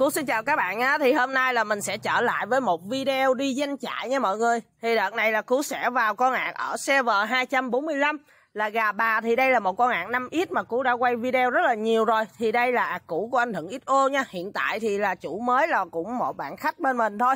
Cú xin chào các bạn nhé Thì hôm nay là mình sẽ trở lại với một video đi danh trại nha mọi người. Thì đợt này là Cú sẽ vào con ạc ở server 245 Là gà bà thì đây là một con ạc 5X mà Cú đã quay video rất là nhiều rồi. Thì đây là ạc cũ của anh Thuận XO nha. Hiện tại thì là chủ mới là cũng một bạn khách bên mình thôi.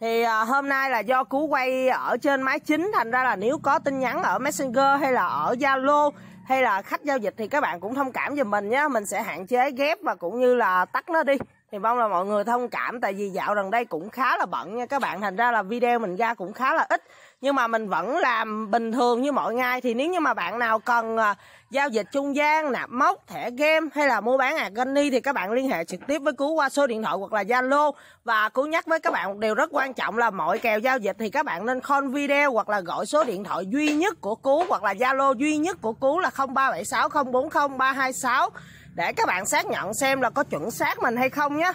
Thì à, hôm nay là do cú quay ở trên máy chính. Thành ra là nếu có tin nhắn ở messenger hay là ở zalo hay là khách giao dịch thì các bạn cũng thông cảm giùm mình nhé mình sẽ hạn chế ghép và cũng như là tắt nó đi. Thì mong là mọi người thông cảm, tại vì dạo gần đây cũng khá là bận nha các bạn. Thành ra là video mình ra cũng khá là ít nhưng mà mình vẫn làm bình thường như mọi ngày. Thì nếu như mà bạn nào cần uh, giao dịch trung gian nạp mốc thẻ game hay là mua bán hạt Gani thì các bạn liên hệ trực tiếp với cú qua số điện thoại hoặc là zalo. Và cú nhắc với các bạn một điều rất quan trọng là mọi kèo giao dịch thì các bạn nên call video hoặc là gọi số điện thoại duy nhất của cú hoặc là zalo duy nhất của cú là 0376040326 để các bạn xác nhận xem là có chuẩn xác mình hay không nhé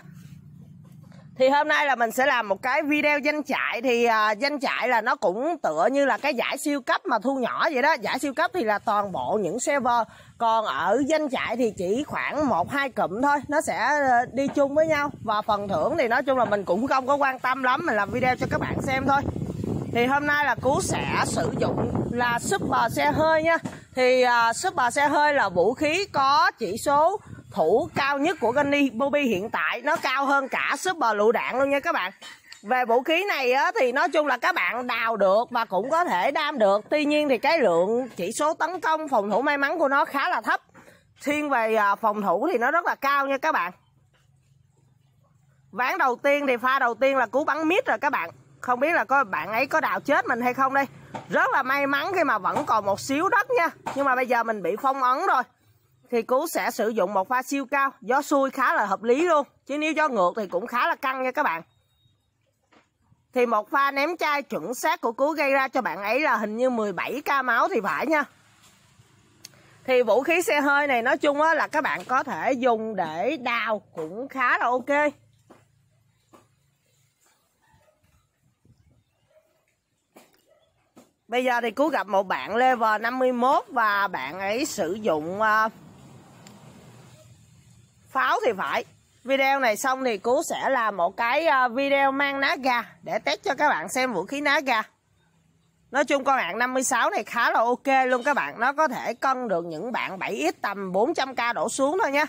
thì hôm nay là mình sẽ làm một cái video danh trại. Thì à, uh, danh trại là nó cũng tựa như là cái giải siêu cấp mà thu nhỏ vậy đó. Giải siêu cấp thì là toàn bộ những server. Còn ở danh trại thì chỉ khoảng một hai cụm thôi. Nó sẽ ờ, đi chung với nhau. Và phần thưởng thì nói chung là mình cũng không có quan tâm lắm. Mình làm video cho các bạn xem thôi. Thì hôm nay là cú sẽ sử dụng là super xe hơi nha. Thì uh, super xe hơi là vũ khí có chỉ số thủ cao nhất của Gunny Bobby hiện tại nó cao hơn cả super lựu đạn luôn nha các bạn. Về vũ khí này á, thì nói chung là các bạn đào được và cũng có thể đam được. Tuy nhiên thì cái lượng chỉ số tấn công phòng thủ may mắn của nó khá là thấp. Thiên về à, phòng thủ thì nó rất là cao nha các bạn. Ván đầu tiên thì pha đầu tiên là cú bắn mít rồi các bạn. Không biết là có bạn ấy có đào chết mình hay không đây. Rất là may mắn khi mà vẫn còn một xíu đất nha. Nhưng mà bây giờ mình bị phong ấn rồi thì Cú sẽ sử dụng một pha siêu cao. Gió xuôi khá là hợp lý luôn chứ nếu gió ngược thì cũng khá là căng nha các bạn. Thì một pha ném chai chuẩn xác của Cú gây ra cho bạn ấy là hình như 17k máu thì phải nha. Thì vũ khí xe hơi này nói chung á là các bạn có thể dùng để đào cũng khá là ok. Bây giờ thì Cú gặp một bạn level 51 và bạn ấy sử dụng uh, pháo thì phải. Video này xong thì cú sẽ làm một cái ờ, video mang ná ga để test cho các bạn xem vũ khí ná ga. Nói chung con hạng 56 này khá là ok luôn các bạn. Nó có thể cân được những bạn 7x tầm 400k đổ xuống thôi nha.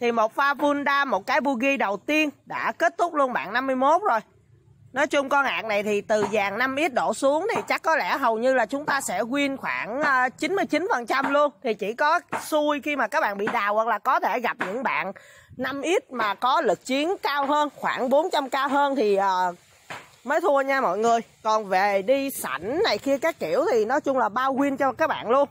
Thì một pha full một cái bugi đầu tiên đã kết thúc luôn bạn 51 rồi. Nói chung con hạng này thì từ vàng 5x độ xuống thì chắc có lẽ hầu như là chúng ta sẽ win khoảng ờ, 99% luôn. Thì chỉ có xui khi mà các bạn bị đào hoặc là có thể gặp những bạn 5x mà có lực chiến cao hơn, khoảng 400k hơn thì uh, mới thua nha mọi người. Còn về đi sảnh này kia các kiểu thì nói chung là bao win cho các bạn luôn.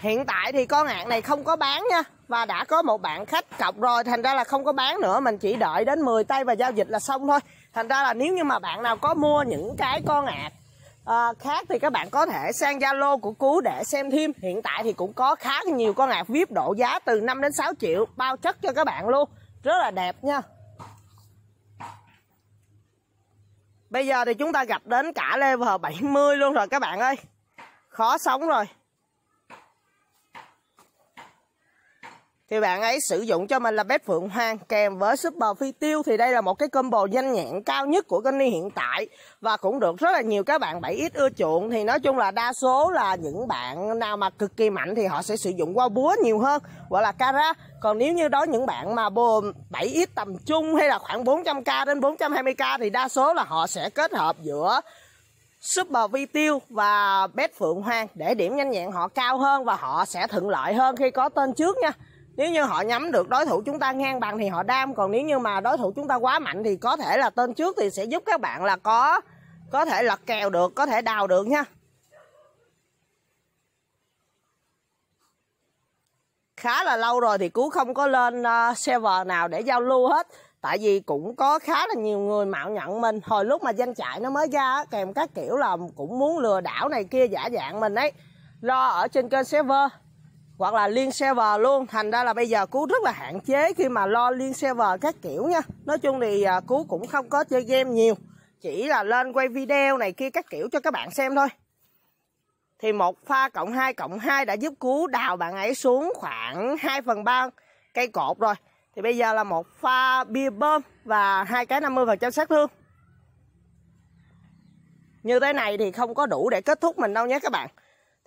Hiện tại thì con hạng này không có bán nha Và đã có một bạn khách cọc rồi Thành ra là không có bán nữa Mình chỉ đợi đến 10 tay và giao dịch là xong thôi thành ra là nếu như mà bạn nào có mua những cái con ạt à, ờ, khác thì các bạn có thể sang zalo của cú để xem thêm. Hiện tại thì cũng có khá nhiều con ạt vip độ giá từ 5 đến 6 triệu bao chất cho các bạn luôn. Rất là đẹp nha. Bây giờ thì chúng ta gặp đến cả level 70 luôn rồi các bạn ơi. Khó sống rồi. Thì bạn ấy sử dụng cho mình là bét phượng hoàng, kèm với super phi tiêu. Thì đây là một cái combo danh nhãn cao nhất của Kenny hiện tại và cũng được rất là nhiều các bạn 7x ưa chuộng. Thì nói chung là đa số là những bạn nào mà cực kỳ mạnh thì họ sẽ sử dụng qua búa nhiều hơn, gọi là cara còn nếu như đó những bạn mà 7x tầm trung hay là khoảng 400k đến 420k thì đa số là họ sẽ kết hợp giữa Super Vi Tiêu và Bét Phượng Hoàng để điểm nhanh nhẹn họ cao hơn và họ sẽ thuận lợi hơn khi có tên trước nha nếu như họ nhắm được đối thủ chúng ta ngang bằng thì họ đam còn nếu như mà đối thủ chúng ta quá mạnh thì có thể là tên trước thì sẽ giúp các bạn là có có thể lật kèo được có thể đào được nha. Khá là lâu rồi thì cú không có lên uh, server nào để giao lưu hết. Tại vì cũng có khá là nhiều người mạo nhận mình. Hồi lúc mà danh trại nó mới ra kèm các kiểu là cũng muốn lừa đảo này kia giả dạng mình ấy. Lo ở trên kênh server hoặc là liên server luôn. Thành ra là bây giờ cú rất là hạn chế khi mà lo liên server các kiểu nha. Nói chung thì à, cú cũng không có chơi game nhiều. Chỉ là lên quay video này kia các kiểu cho các bạn xem thôi. Thì một pha cộng 2 cộng 2 đã giúp cú đào bạn ấy xuống khoảng 2 phần 3 cây cột rồi. Thì bây giờ là một pha bia bơm và hai cái 50% sát thương. Như thế này thì không có đủ để kết thúc mình đâu nhé các bạn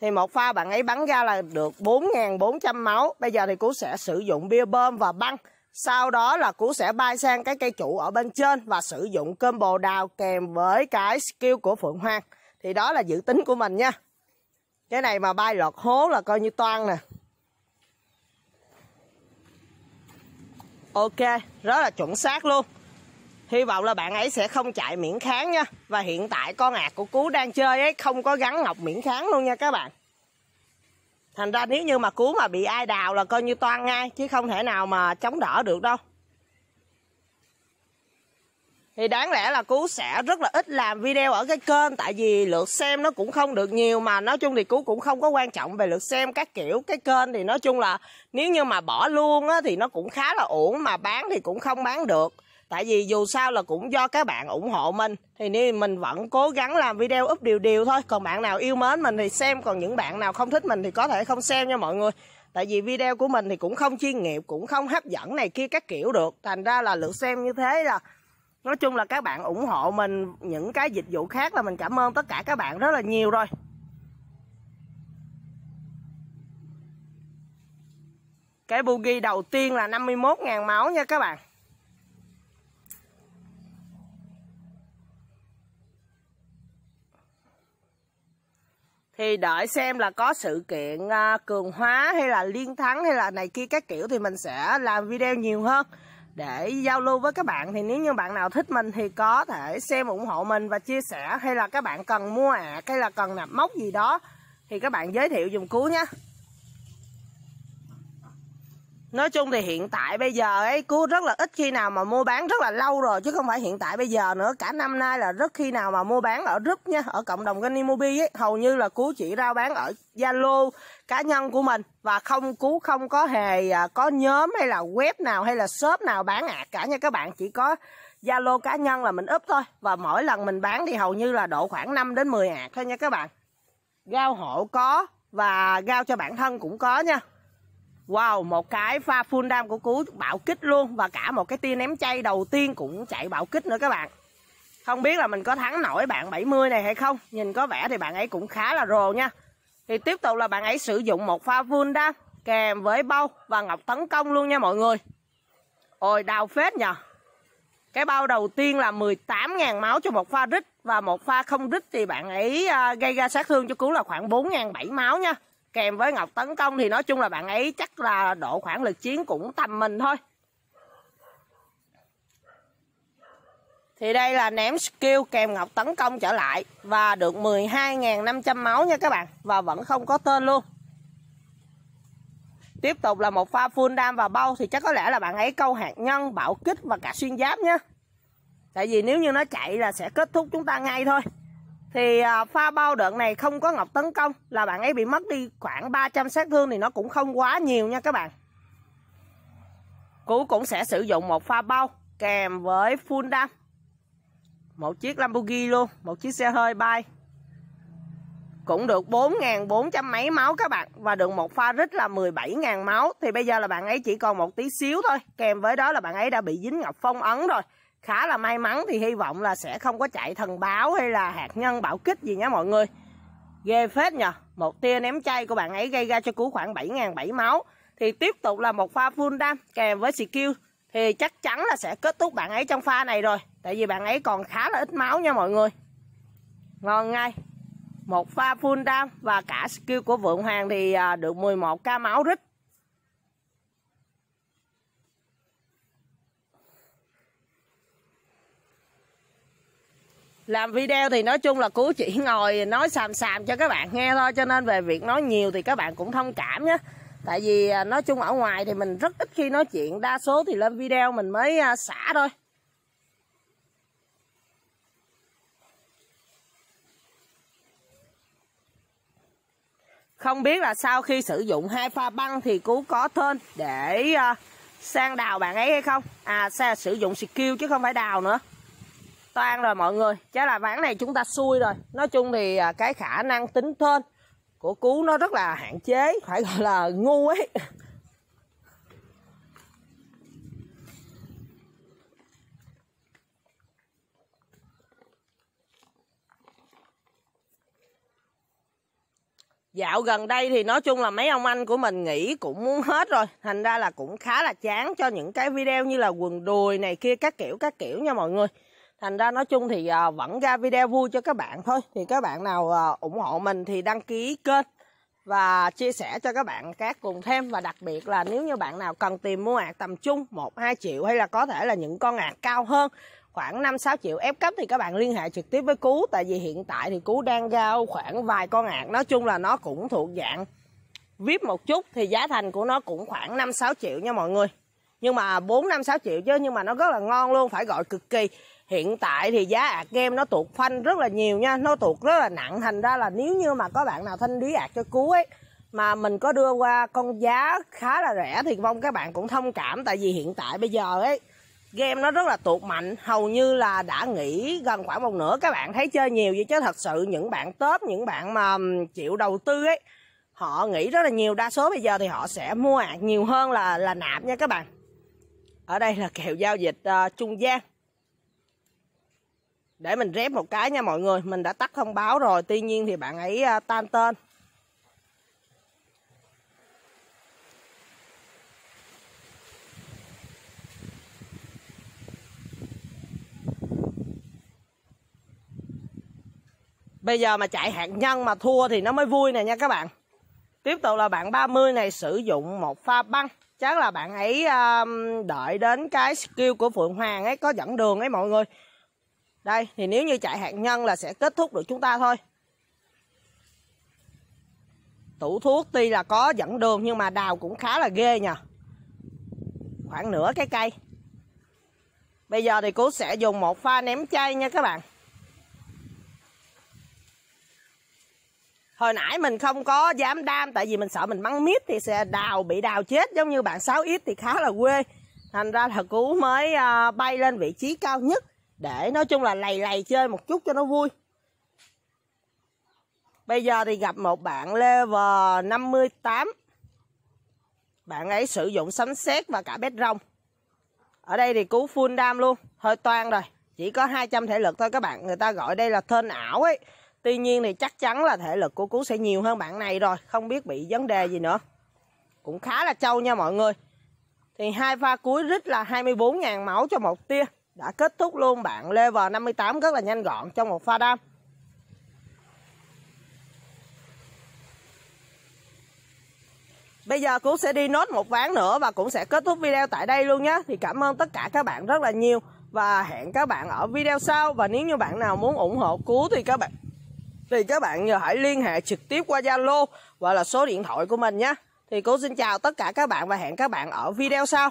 thì một pha bạn ấy bắn ra là được 4.400 máu. Bây giờ thì Cú sẽ sử dụng bia bơm và băng. Sau đó là Cú sẽ bay sang cái cây trụ ở bên trên và sử dụng combo đào kèm với cái skill của Phượng Hoàng. Thì đó là dự tính của mình nha. Cái này mà bay lọt hố là coi như toan nè. Ok, rất là chuẩn xác luôn hy vọng là bạn ấy sẽ không chạy miễn kháng nha. Và hiện tại con ạc của cú đang chơi ấy, không có gắn ngọc miễn kháng luôn nha các bạn. Thành ra nếu như mà cú mà bị ai đào là coi như toan ngay, chứ không thể nào mà chống đỡ được đâu. Thì đáng lẽ là Cú sẽ rất là ít làm video ở cái kênh, tại vì lượt xem nó cũng không được nhiều mà nói chung thì Cú cũng không có quan trọng về lượt xem các kiểu. Cái kênh thì nói chung là nếu như mà bỏ luôn á thì nó cũng khá là uổng, mà bán thì cũng không bán được tại vì dù sao là cũng do các bạn ủng hộ mình, thì nên mình vẫn cố gắng làm video up điều điều thôi. Còn bạn nào yêu mến mình thì xem, còn những bạn nào không thích mình thì có thể không xem nha mọi người. Tại vì video của mình thì cũng không chuyên nghiệp, cũng không hấp dẫn này kia các kiểu được. Thành ra là lượt xem như thế là, nói chung là các bạn ủng hộ mình, những cái dịch vụ khác là mình cảm ơn tất cả các bạn rất là nhiều rồi. Cái bugi đầu tiên là 51.000 máu nha các bạn. Thì đợi xem là có sự kiện à, cường hóa hay là liên thắng hay là này kia các kiểu thì mình sẽ làm video nhiều hơn. Để giao lưu với các bạn thì nếu như bạn nào thích mình thì có thể xem ủng hộ mình và chia sẻ. Hay là các bạn cần mua ạ hay là cần nạp mốc gì đó thì các bạn giới thiệu dùm cứu nhé nói chung thì hiện tại bây giờ ấy cứu rất là ít khi nào mà mua bán rất là lâu rồi, chứ không phải hiện tại bây giờ nữa. Cả năm nay là rất khi nào mà mua bán ở group nha, ở cộng đồng kênh Mobi ấy, hầu như là cú chỉ rao bán ở Zalo cá nhân của mình và không, cú không có hề à, có nhóm hay là web nào hay là shop nào bán ạc cả nha các bạn chỉ có Zalo cá nhân là mình úp thôi. Và mỗi lần mình bán thì hầu như là độ khoảng 5 đến 10 ạc thôi nha các bạn. Gao hộ có và gao cho bản thân cũng có nha. Wow, một cái pha full dam của cú bạo kích luôn. Và cả một cái tia ném chay đầu tiên cũng chạy bạo kích nữa các bạn. Không biết là mình có thắng nổi bạn 70 này hay không? Nhìn có vẻ thì bạn ấy cũng khá là rồ nha. Thì tiếp tục là bạn ấy sử dụng một pha full dam Kèm với bao và ngọc tấn công luôn nha mọi người. Ôi đau phết nhờ. Cái bao đầu tiên là 18.000 máu cho một pha rít Và một pha không rít thì bạn ấy à, gây ra sát thương cho cú là khoảng 4.700 máu nha kèm với ngọc tấn công thì nói chung là bạn ấy chắc là độ khoảng lực chiến cũng tầm mình thôi. Thì đây là ném skill kèm ngọc tấn công trở lại và được 12.500 máu nha các bạn, và vẫn không có tên luôn. Tiếp tục là một pha full dam và bao thì chắc có lẽ là bạn ấy câu hạt nhân, bạo kích và cả xuyên giáp nhé tại vì nếu như nó chạy là sẽ kết thúc chúng ta ngay thôi thì à, pha bao đợt này không có ngọc tấn công, là bạn ấy bị mất đi khoảng 300 sát thương thì nó cũng không quá nhiều nha các bạn. Cú cũng sẽ sử dụng một pha bao kèm với full đam một chiếc Lamborghini luôn, một chiếc xe hơi bay. Cũng được 4.400 mấy máu các bạn, và được một pha rít là 17.000 máu. Thì bây giờ là bạn ấy chỉ còn một tí xíu thôi, kèm với đó là bạn ấy đã bị dính ngọc phong ấn rồi khá là may mắn thì hy vọng là sẽ không có chạy thần báo hay là hạt nhân bạo kích gì nhé mọi người. Ghê phết nhờ. Một tia ném chay của bạn ấy gây ra cho cú khoảng 7.700 máu. Thì tiếp tục là một pha full đam kèm với skill thì chắc chắn là sẽ kết thúc bạn ấy trong pha này rồi. Tại vì bạn ấy còn khá là ít máu nha mọi người. Ngon ngay. Một pha full đam và cả skill của Vượng Hoàng thì à, được 11k máu rít. Làm video thì nói chung là cứu chỉ ngồi, nói xàm xàm cho các bạn nghe thôi, cho nên về việc nói nhiều thì các bạn cũng thông cảm nhé. Tại vì à, nói chung ở ngoài thì mình rất ít khi nói chuyện, đa số thì lên video mình mới à, xả thôi. Không biết là sau khi sử dụng hai pha băng thì cú có thêm để à, sang đào bạn ấy hay không? À sẽ sử dụng skill chứ không phải đào nữa toan rồi mọi người. Chắc là ván này chúng ta xui rồi. Nói chung thì à, cái khả năng tính thơn của cú nó rất là hạn chế, phải gọi là ngu ấy. Dạo gần đây thì nói chung là mấy ông anh của mình nghỉ cũng muốn hết rồi. Thành ra là cũng khá là chán cho những cái video như là quần đùi này kia, các kiểu các kiểu nha mọi người. Thành ra nói chung thì à, vẫn ra video vui cho các bạn thôi. Thì các bạn nào à, ủng hộ mình thì đăng ký kênh Và chia sẻ cho các bạn các cùng thêm. Và đặc biệt là nếu như bạn nào cần tìm mua ạc tầm trung 1-2 triệu hay là có thể là những con ạc cao hơn, khoảng 5-6 triệu ép cấp thì các bạn liên hệ trực tiếp với Cú. Tại vì hiện tại thì Cú đang giao khoảng vài con ạc. Nói chung là nó cũng thuộc dạng VIP một chút thì giá thành của nó cũng khoảng 5-6 triệu nha mọi người. Nhưng mà 4-5-6 triệu chứ, nhưng mà nó rất là ngon luôn, phải gọi cực kỳ hiện tại thì giá ạc game nó tuột phanh rất là nhiều nha nó tuột rất là nặng. Thành ra là nếu như mà có bạn nào thanh lý ạc cho cứu ấy mà mình có đưa qua con giá khá là rẻ thì mong các bạn cũng thông cảm. Tại vì hiện tại bây giờ ấy game nó rất là tuột mạnh. Hầu như là đã nghỉ gần khoảng một nửa. Các bạn thấy chơi nhiều vậy chứ thật sự những bạn top những bạn mà chịu đầu tư ấy họ nghĩ rất là nhiều. Đa số bây giờ thì họ sẽ mua ạc nhiều hơn là là nạp nha các bạn. Ở đây là kèo giao dịch uh, trung gian để mình rép một cái nha mọi người mình đã tắt thông báo rồi tuy nhiên thì bạn ấy à, tan tên Bây giờ mà chạy hạt nhân mà thua thì nó mới vui nè nha các bạn. Tiếp tục là bạn 30 này sử dụng một pha băng. Chắc là bạn ấy um, đợi đến cái skill của Phượng Hoàng ấy có dẫn đường ấy mọi người. Đây, thì nếu như chạy hạt nhân là sẽ kết thúc được chúng ta thôi. Tủ thuốc tuy là có dẫn đường nhưng mà đào cũng khá là ghê nha. Khoảng nửa cái cây. Bây giờ thì cô sẽ dùng một pha ném chay nha các bạn. hồi nãy mình không có dám đam, tại vì mình sợ mình bắn mít thì sẽ đào, bị đào chết giống như bạn 6 ít thì khá là quê thành ra là cú mới ờ, bay lên vị trí cao nhất để nói chung là lầy lầy chơi một chút cho nó vui bây giờ thì gặp một bạn level 58 bạn ấy sử dụng sấm sét và cả bét rong ở đây thì cú full dam luôn, hơi toan rồi chỉ có 200 thể lực thôi các bạn, người ta gọi đây là thên ảo ấy Tuy nhiên thì chắc chắn là thể lực của Cú sẽ nhiều hơn bạn này rồi. Không biết bị vấn đề gì nữa. Cũng khá là trâu nha mọi người. Thì hai pha cuối rít là 24.000 máu cho một tia. Đã kết thúc luôn, bạn level 58 rất là nhanh gọn trong một pha đam. Bây giờ cũng sẽ đi nốt một ván nữa và cũng sẽ kết thúc video tại đây luôn nhé. Thì cảm ơn tất cả các bạn rất là nhiều. Và hẹn các bạn ở video sau. Và nếu như bạn nào muốn ủng hộ Cú thì các bạn, thì các bạn nhờ hãy liên hệ trực tiếp qua Zalo và là số điện thoại của mình nhé. Thì cô xin chào tất cả các bạn và hẹn các bạn ở video sau.